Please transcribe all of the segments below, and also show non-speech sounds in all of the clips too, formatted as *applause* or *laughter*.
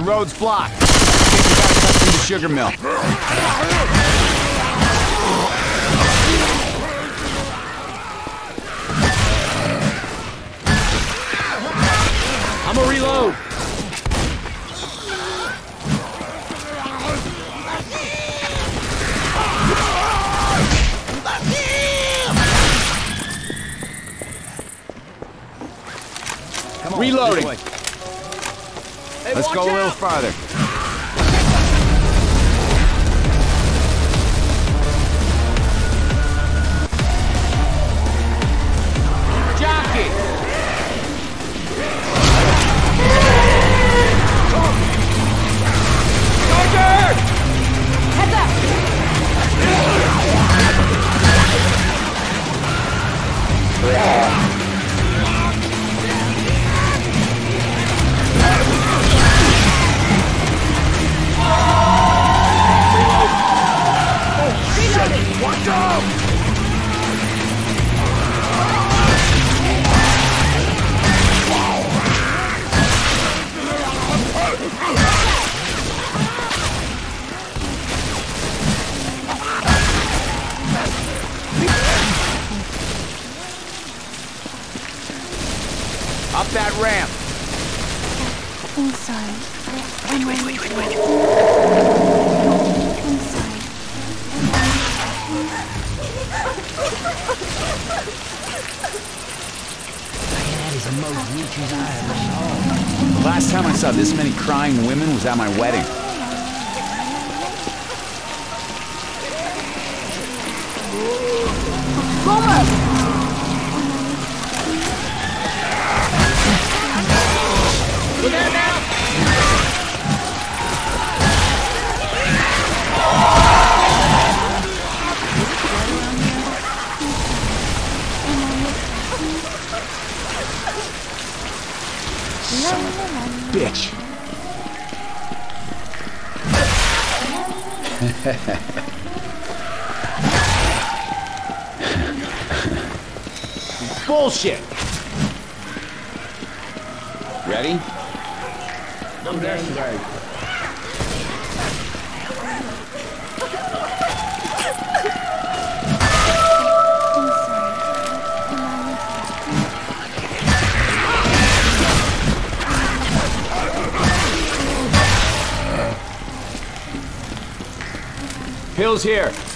The road's blocked. I think we gotta cut through the sugar mill. I'm gonna reload. Come on, Reloading. Let's go a little farther. Wait, wait, wait, wait, wait. The last time I saw this many crying women was at my wedding. Now! Bitch. *laughs* Bullshit. Ready? I'm Pills here.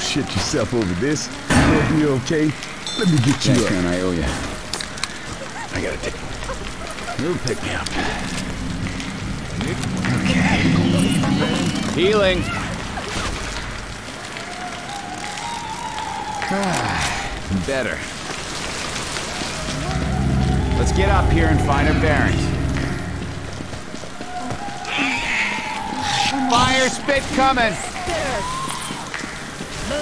Don't shit yourself over this. You'll be okay. Let me get you Thanks, up. man. I owe you. I gotta take. You'll pick me up. Okay. Healing. Ah, *sighs* Better. Let's get up here and find our bearings. Fire spit coming.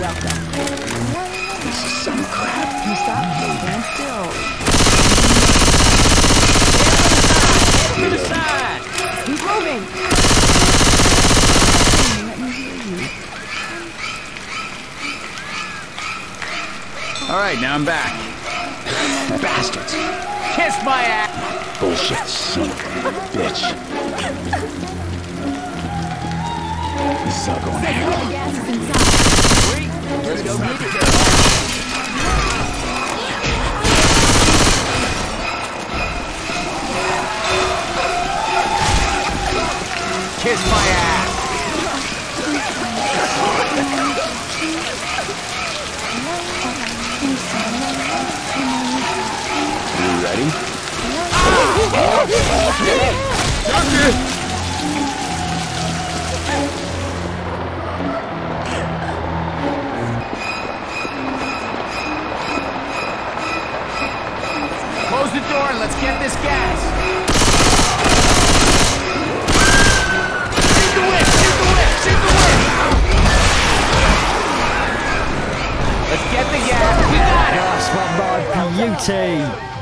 welcome. This is some crap. You stop moving still. To the side. He's moving. Let me hear you. All right, now I'm back. Bastards. Kiss my ass. Bullshit, son of a bitch. Kiss my ass. Let's get the gas. We got it. That's my beauty.